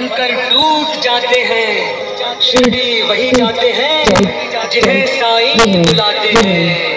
बनकर टूट जाते हैं। शिरडी वही जाते हैं जिन्हें साईं बुलाते हैं।